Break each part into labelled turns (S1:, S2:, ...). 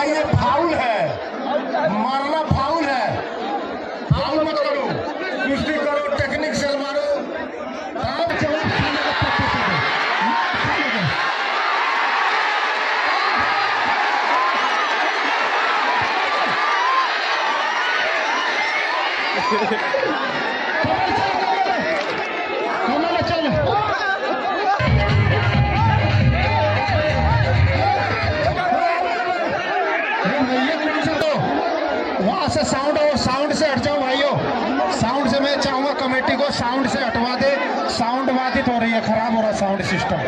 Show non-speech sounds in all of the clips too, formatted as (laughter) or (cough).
S1: भाई, ये फाउल है। मारना फाउल है। फाउल मत करो। कुश्ती करो टेक्निक से मारो। आप का साउंड से हटवा दे। साउंड बाधित हो रही है, खराब हो रहा साउंड सिस्टम।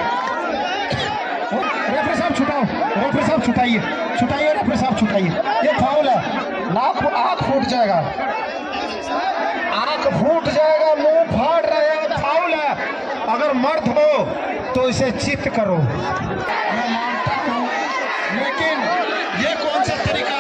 S1: रेफरी साहब छुटाओ, रेफरी साहब छुटाइए छुटाइए, रेफरी साहब छुटाइए। ये फाउल है। नाक, आँख फूट जाएगा। आँख फूट जाएगा, मुँह फाड़ रहेगा फाउल है। अगर मर्द हो तो इसे चित करो। मैं मानता हूँ, लेकिन ये कौन सा तरीका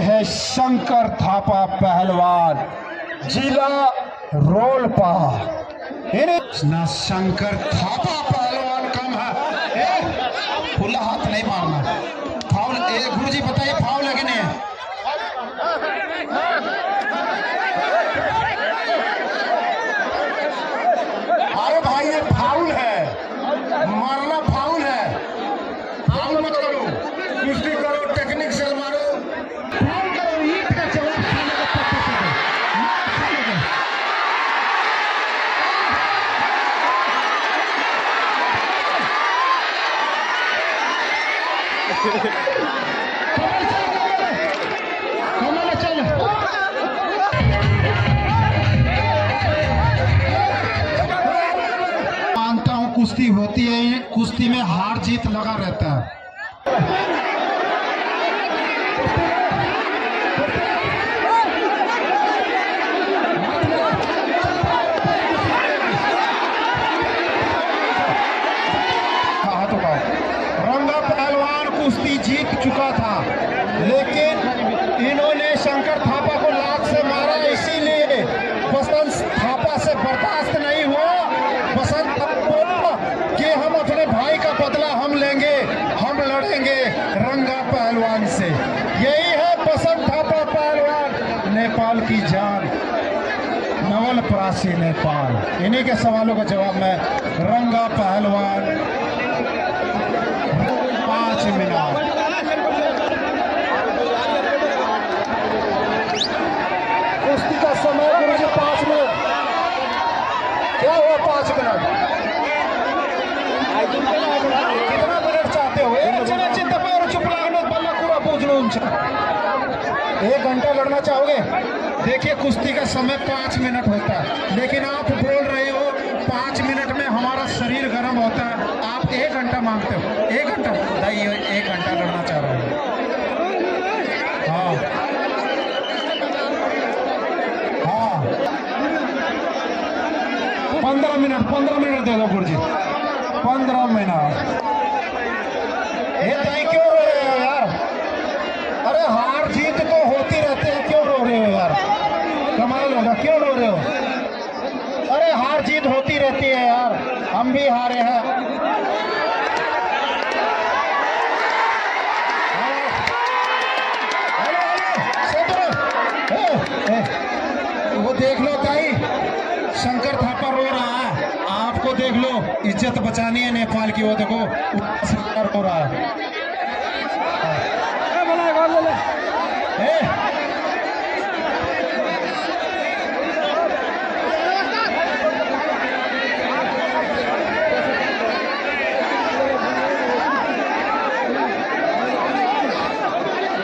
S1: है शंकर थापा पहलवान जिला रोलपा ना शंकर थापा पहलवान कम है। ए, खुला हाथ नहीं मारना। फाउल गुरु जी बताइए फाउल है कि नहीं है? अरे भाई ये फाउल है। मारना फाउल है। फाउल मत करो टेक्निक से मारो फाउल करो ईट का जवाब खाने का पत्ते से दो। मार खाने का। कमल चल, कमल। कमल चल मानता हूँ कुश्ती होती है कुश्ती में हार जीत लगा रहता है हाथ उठाओ रंगा पहलवान कुश्ती जीत चुका था लेकिन इन्होंने शंकर थापा को लात से मारा इसीलिए बसंत थापा से बर्दाश्त नहीं हुआ बसंत बोला कि हम अपने भाई का बदला हम लेंगे हम लड़ेंगे रंगा पहलवान से यही है बसंत थापा पहलवान नेपाल की जान प्रासी नेपाल। इन्हीं के सवालों का जवाब मैं रंगा पहलवान। पाँच मिनट। कुश्ती का समय, गुरु जी, पाँच मिनट। क्या हुआ पाँच मिनट? कितना मिनट चाहते हो? एक घंटा लड़ना चाहोगे? देखिए, कुश्ती का समय पाँच मिनट होता है। लेकिन आप बोल रहे हो, पाँच मिनट में हमारा शरीर गर्म होता है। आप एक घंटा मांगते हो। एक घंटा? दाई एक घंटा लड़ना चाह रहे हो। हाँ। हाँ। पंद्रह मिनट पंद्रह मिनट दे दो गुरु जी पंद्रह मिनट ये दाई क्यों रो रहे हो यार अरे हार जीत तो होती रहते हैं क्यों रो रहे हो यार कमाल होगा क्यों रो रहे हो? अरे हार जीत होती रहती है यार। हम भी हारे हैं। वो देख लो ताई। शंकर थापा रो रहा है। आपको देख लो। इज़्ज़त बचानी है नेपाल की। वो देखो शंकर रो रहा है। ए,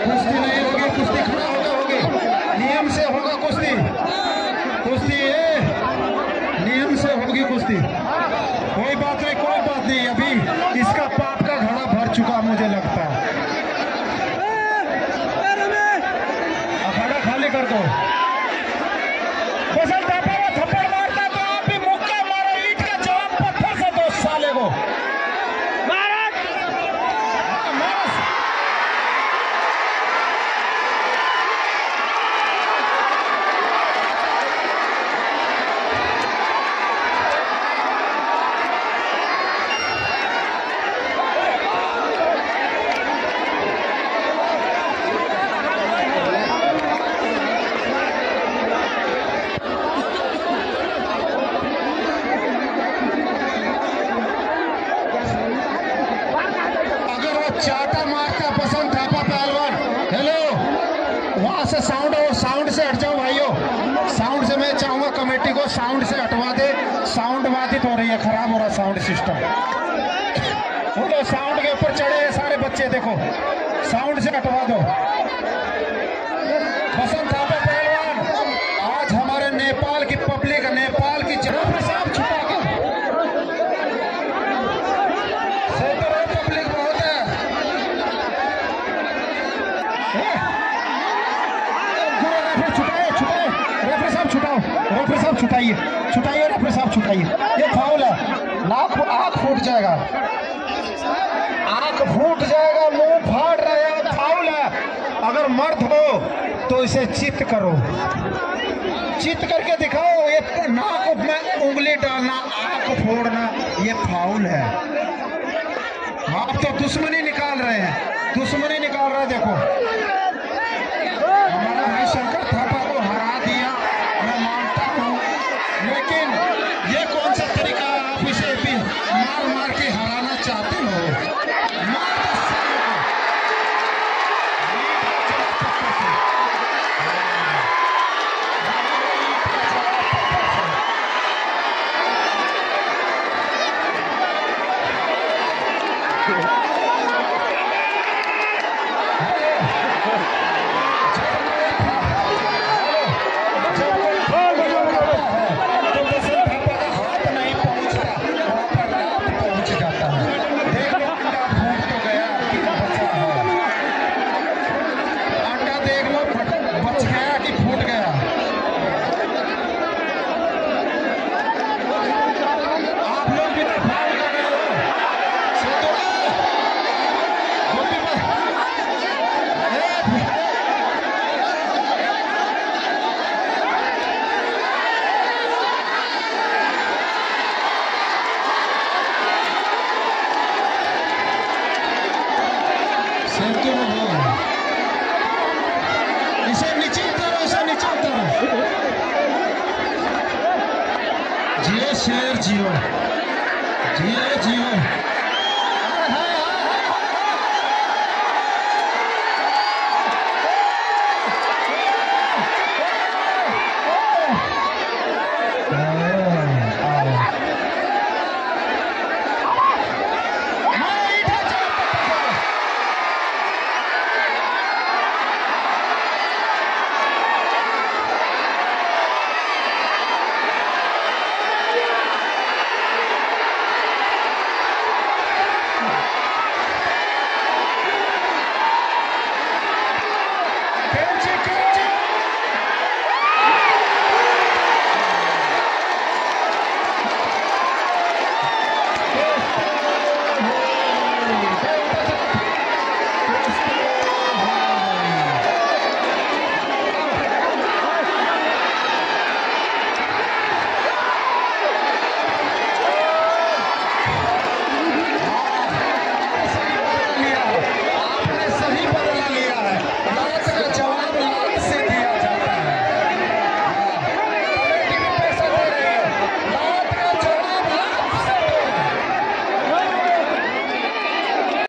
S1: कुश्ती नहीं होगी कुश्ती खड़ा होगा होगी। नियम से होगा कुश्ती। कुश्ती नियम से होगी कुश्ती। कोई बात नहीं कोई बात नहीं अभी इसका पाप का घड़ा भर चुका मुझे लगता है। खाली कर दो। चाटा मारता पसंद थापा पहलवान। हेलो वहाँ से साउंड और साउंड से हट जाओ भाइयों। साउंड से मैं चाहूँगा कमेटी को साउंड से हटवा दे। साउंड बाधित हो रही है, खराब हो रहा साउंड सिस्टम वो तो साउंड के ऊपर चढ़े हैं सारे बच्चे, देखो। साउंड से हटवा दो बसंत थापा पहलवान आज हमारे नेपाल की पब्लिक नेपाल की जगह साफ़ छुपा के सेंटर ऑफ़ पब्लिक बहुत है गुरु रेफरी छुटाए छुटाए रेफरी साहब छुटाओ, रेफरी साहब छुटाइए छुटाइए, रेफरी साहब छुटाइए। ये फाउल है। नाक फूट जाएगा। फूट जाएगा, मुँह फाड़ फाउल है अगर मर्द हो तो इसे चित करो। चित करके दिखाओ ये नाक में उंगली डालना, आँख फोड़ना, ये फाउल है। आप तो दुश्मनी निकाल रहे हैं। दुश्मनी निकाल रहे हैं, देखो। हमारा भाई शंकर थापा को हरा दिया, मैं मानता हूँ। लेकिन ये कौन सा तरीका आप इसे भी मार मार के हराना चाहते हो? मार (laughs) दो सालों को। इसे नीचे उतारो इसे नीचे उतारो जियो जियो